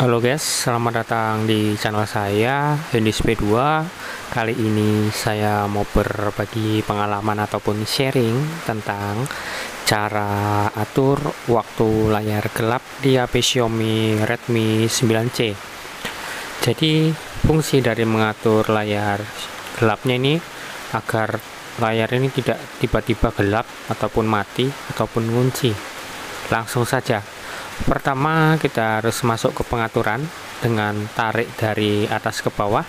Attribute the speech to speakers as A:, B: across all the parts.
A: Halo guys, selamat datang di channel saya Hendis P2 Kali ini saya mau berbagi pengalaman ataupun sharing tentang cara atur waktu layar gelap di HP Xiaomi Redmi 9C Jadi fungsi dari mengatur layar gelapnya ini agar layar ini tidak tiba-tiba gelap ataupun mati ataupun kunci Langsung saja pertama kita harus masuk ke pengaturan dengan tarik dari atas ke bawah.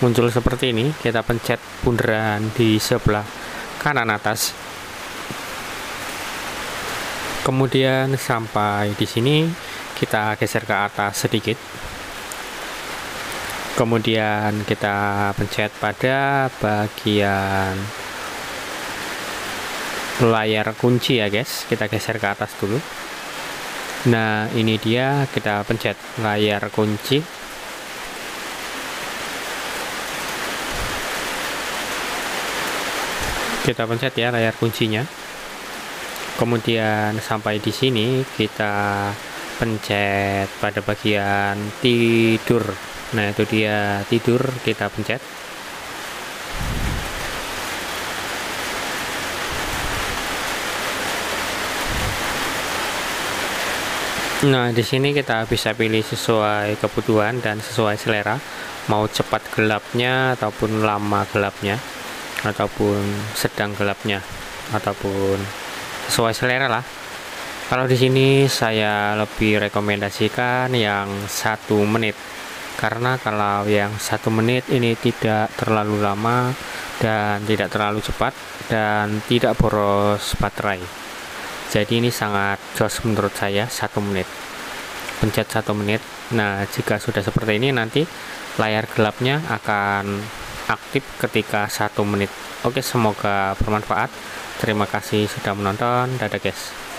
A: Muncul seperti ini kita pencet bundaran di sebelah kanan atas. Kemudian sampai di sini kita geser ke atas sedikit. Kemudian kita pencet pada bagian layar kunci ya guys. Kita geser ke atas dulu Nah, ini dia kita pencet layar kunci. Kita pencet ya layar kuncinya. Kemudian sampai di sini kita pencet pada bagian tidur. Nah, itu dia tidur kita pencet. Nah, di sini kita bisa pilih sesuai kebutuhan dan sesuai selera, mau cepat gelapnya ataupun lama gelapnya, ataupun sedang gelapnya, ataupun sesuai selera lah. Kalau di sini saya lebih rekomendasikan yang satu menit, karena kalau yang satu menit ini tidak terlalu lama dan tidak terlalu cepat dan tidak boros baterai jadi ini sangat jos menurut saya satu menit. Pencet satu menit. Nah jika sudah seperti ini nanti layar gelapnya akan aktif ketika satu menit. Oke semoga bermanfaat. Terima kasih sudah menonton. Dadah guys